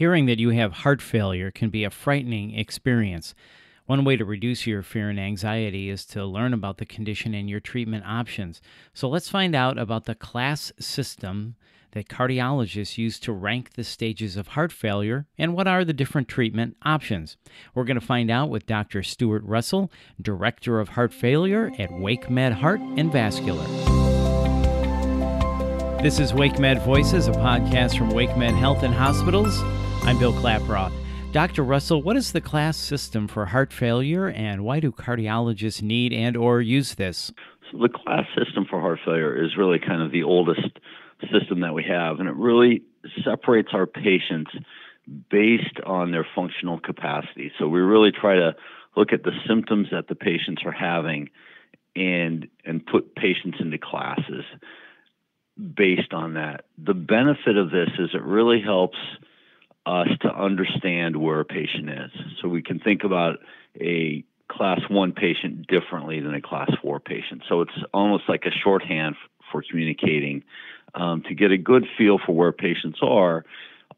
Hearing that you have heart failure can be a frightening experience. One way to reduce your fear and anxiety is to learn about the condition and your treatment options. So let's find out about the class system that cardiologists use to rank the stages of heart failure and what are the different treatment options. We're going to find out with Dr. Stuart Russell, Director of Heart Failure at WakeMed Heart and Vascular. This is WakeMed Voices, a podcast from Wake WakeMed Health and Hospitals. I'm Bill Klaproth. Dr. Russell, what is the class system for heart failure and why do cardiologists need and or use this? So the class system for heart failure is really kind of the oldest system that we have and it really separates our patients based on their functional capacity. So we really try to look at the symptoms that the patients are having and and put patients into classes based on that. The benefit of this is it really helps us to understand where a patient is. So we can think about a class one patient differently than a class four patient. So it's almost like a shorthand for communicating um, to get a good feel for where patients are,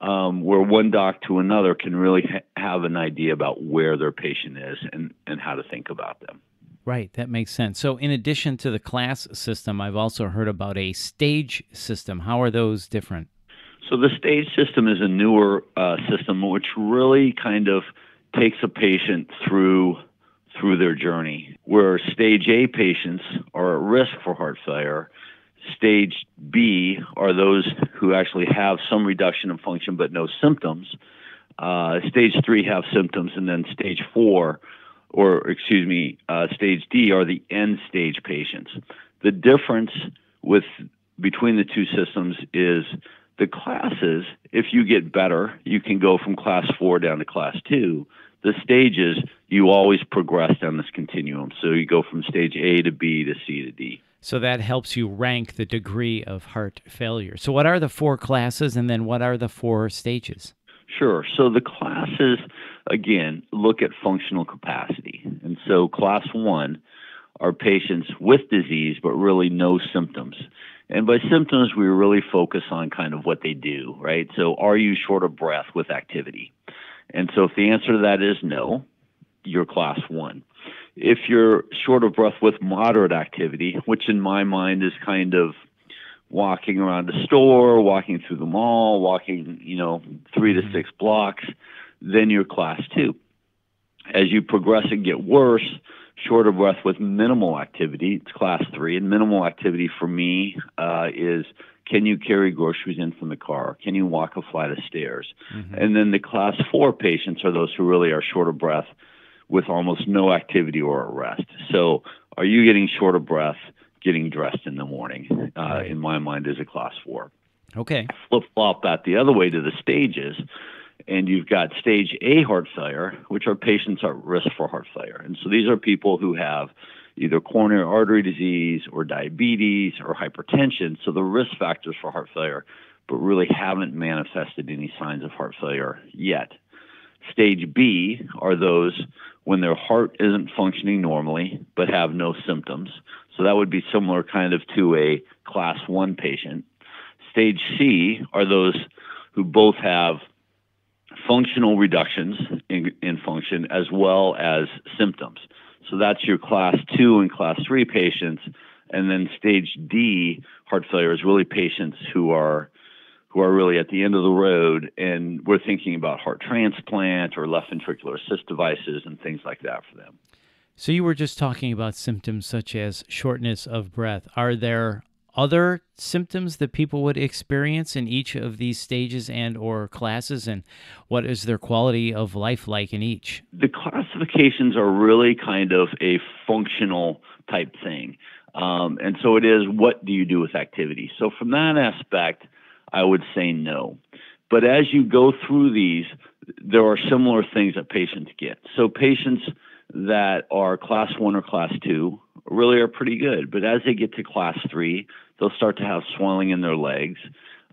um, where one doc to another can really ha- have an idea about where their patient is and, and how to think about them. Right, that makes sense. So, in addition to the class system, I've also heard about a stage system. How are those different? So the stage system is a newer uh, system which really kind of takes a patient through through their journey. Where stage A patients are at risk for heart failure, stage B are those who actually have some reduction in function but no symptoms. Uh, stage three have symptoms, and then stage four, or excuse me, uh, stage D are the end stage patients. The difference with between the two systems is the classes, if you get better, you can go from class four down to class two. The stages, you always progress down this continuum. So you go from stage A to B to C to D. So that helps you rank the degree of heart failure. So, what are the four classes and then what are the four stages? Sure. So, the classes, again, look at functional capacity. And so, class one are patients with disease but really no symptoms. And by symptoms, we really focus on kind of what they do, right? So, are you short of breath with activity? And so, if the answer to that is no, you're class one. If you're short of breath with moderate activity, which in my mind is kind of walking around a store, walking through the mall, walking, you know, three to mm-hmm. six blocks, then you're class two. As you progress and get worse, short of breath with minimal activity. It's class three, and minimal activity for me uh, is can you carry groceries in from the car? Can you walk a flight of stairs? Mm-hmm. And then the class four patients are those who really are short of breath with almost no activity or rest. So, are you getting short of breath? Getting dressed in the morning, uh, in my mind, is a class four. Okay. Flip flop that the other way to the stages and you've got stage A heart failure, which are patients at risk for heart failure. And so these are people who have either coronary artery disease or diabetes or hypertension, so the risk factors for heart failure, but really haven't manifested any signs of heart failure yet. Stage B are those when their heart isn't functioning normally but have no symptoms. So that would be similar kind of to a class 1 patient. Stage C are those who both have functional reductions in, in function as well as symptoms. So that's your class two and class three patients. And then stage D heart failure is really patients who are who are really at the end of the road and we're thinking about heart transplant or left ventricular assist devices and things like that for them. So you were just talking about symptoms such as shortness of breath. Are there other symptoms that people would experience in each of these stages and or classes and what is their quality of life like in each? The classifications are really kind of a functional type thing. Um, and so it is what do you do with activity? So from that aspect i would say no. But as you go through these there are similar things that patients get. So patients that are class one or class two really are pretty good. But as they get to class three, they'll start to have swelling in their legs.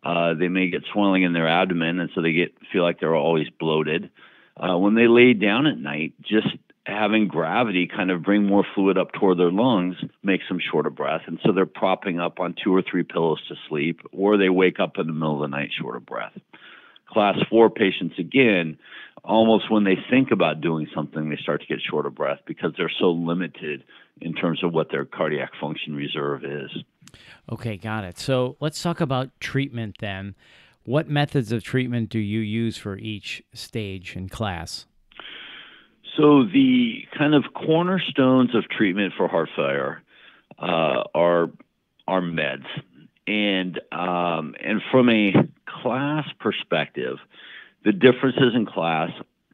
Uh, they may get swelling in their abdomen, and so they get feel like they're always bloated. Uh, when they lay down at night, just having gravity kind of bring more fluid up toward their lungs makes them short of breath, and so they're propping up on two or three pillows to sleep, or they wake up in the middle of the night short of breath. Class four patients, again, almost when they think about doing something, they start to get short of breath because they're so limited in terms of what their cardiac function reserve is. Okay, got it. So let's talk about treatment then. What methods of treatment do you use for each stage and class? So the kind of cornerstones of treatment for heart failure uh, are are meds, and um, and from a class perspective, the differences in class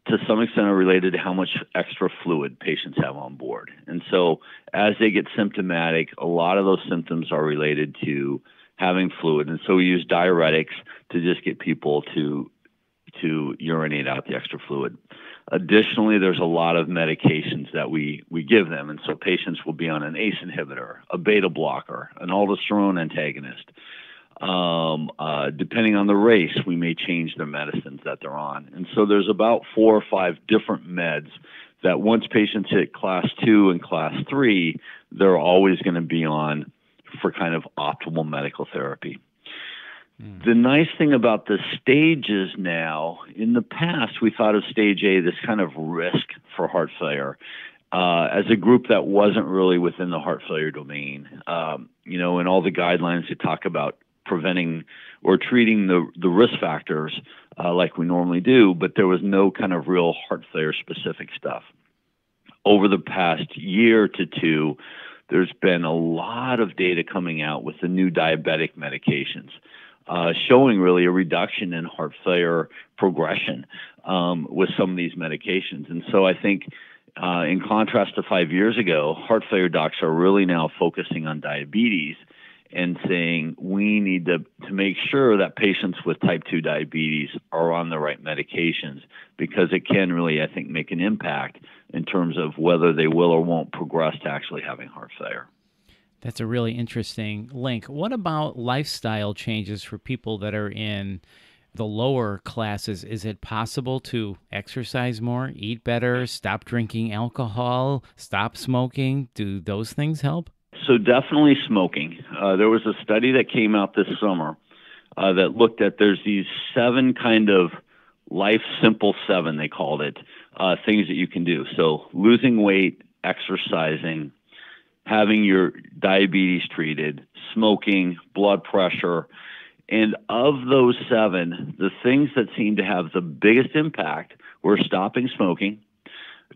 to some extent are related to how much extra fluid patients have on board. And so as they get symptomatic, a lot of those symptoms are related to having fluid. And so we use diuretics to just get people to to urinate out the extra fluid. Additionally, there's a lot of medications that we, we give them. And so patients will be on an ACE inhibitor, a beta blocker, an aldosterone antagonist. Um, uh, depending on the race, we may change the medicines that they're on. And so there's about four or five different meds that once patients hit class two and class three, they're always going to be on for kind of optimal medical therapy. Mm. The nice thing about the stages now, in the past, we thought of stage A, this kind of risk for heart failure. Uh, as a group that wasn't really within the heart failure domain, um, you know, and all the guidelines that talk about preventing or treating the the risk factors uh, like we normally do, but there was no kind of real heart failure specific stuff. Over the past year to two, there's been a lot of data coming out with the new diabetic medications. Uh, showing really a reduction in heart failure progression um, with some of these medications. And so I think, uh, in contrast to five years ago, heart failure docs are really now focusing on diabetes and saying we need to, to make sure that patients with type 2 diabetes are on the right medications because it can really, I think, make an impact in terms of whether they will or won't progress to actually having heart failure. That's a really interesting link. What about lifestyle changes for people that are in the lower classes? Is it possible to exercise more, eat better, stop drinking alcohol, stop smoking? Do those things help? So definitely smoking. Uh, there was a study that came out this summer uh, that looked at there's these seven kind of life simple seven they called it uh, things that you can do. So losing weight, exercising, having your diabetes treated, smoking, blood pressure. And of those seven, the things that seemed to have the biggest impact were stopping smoking,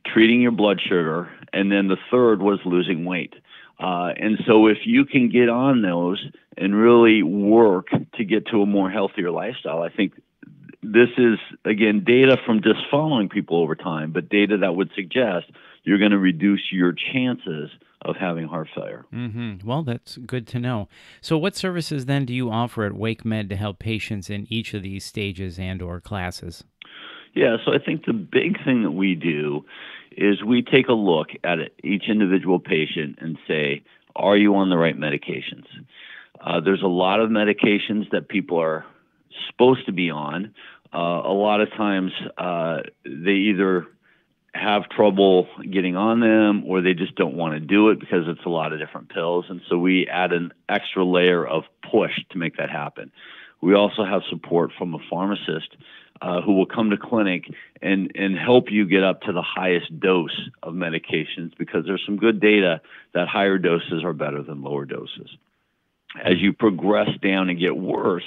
treating your blood sugar, and then the third was losing weight. Uh, and so if you can get on those and really work to get to a more healthier lifestyle, I think this is again data from just following people over time, but data that would suggest you're going to reduce your chances of having heart failure. Mm-hmm. Well, that's good to know. So, what services then do you offer at WakeMed to help patients in each of these stages and/or classes? Yeah, so I think the big thing that we do is we take a look at each individual patient and say, are you on the right medications? Uh, there's a lot of medications that people are supposed to be on. Uh, a lot of times uh, they either have trouble getting on them or they just don't want to do it because it's a lot of different pills. And so we add an extra layer of push to make that happen. We also have support from a pharmacist uh, who will come to clinic and, and help you get up to the highest dose of medications because there's some good data that higher doses are better than lower doses. As you progress down and get worse,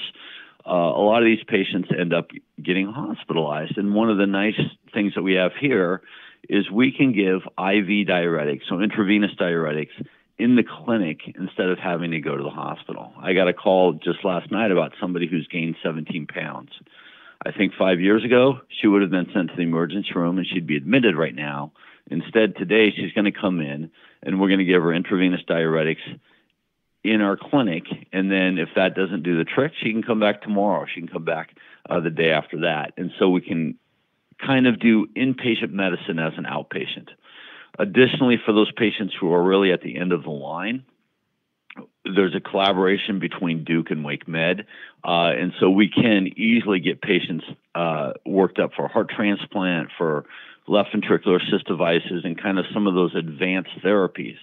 uh, a lot of these patients end up getting hospitalized. And one of the nice things that we have here is we can give IV diuretics, so intravenous diuretics, in the clinic instead of having to go to the hospital. I got a call just last night about somebody who's gained 17 pounds. I think five years ago, she would have been sent to the emergency room and she'd be admitted right now. Instead, today, she's going to come in and we're going to give her intravenous diuretics in our clinic. And then if that doesn't do the trick, she can come back tomorrow. She can come back uh, the day after that. And so we can kind of do inpatient medicine as an outpatient. Additionally, for those patients who are really at the end of the line, there's a collaboration between Duke and WakeMed, uh, and so we can easily get patients uh, worked up for heart transplant, for left ventricular assist devices, and kind of some of those advanced therapies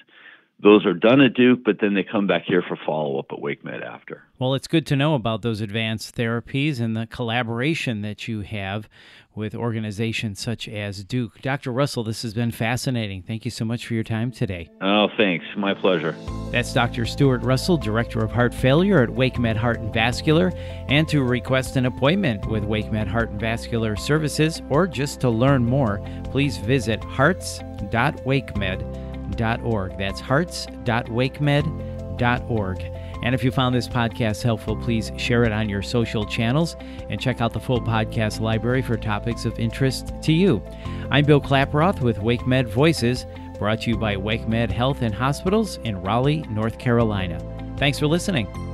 those are done at Duke, but then they come back here for follow up at WakeMed after. Well, it's good to know about those advanced therapies and the collaboration that you have with organizations such as Duke. Dr. Russell, this has been fascinating. Thank you so much for your time today. Oh, thanks. My pleasure. That's Dr. Stuart Russell, Director of Heart Failure at WakeMed Heart and Vascular. And to request an appointment with WakeMed Heart and Vascular Services or just to learn more, please visit hearts.wakemed.org. That's hearts.wakemed.org. And if you found this podcast helpful, please share it on your social channels and check out the full podcast library for topics of interest to you. I'm Bill Klaproth with WakeMed Voices, brought to you by WakeMed Health and Hospitals in Raleigh, North Carolina. Thanks for listening.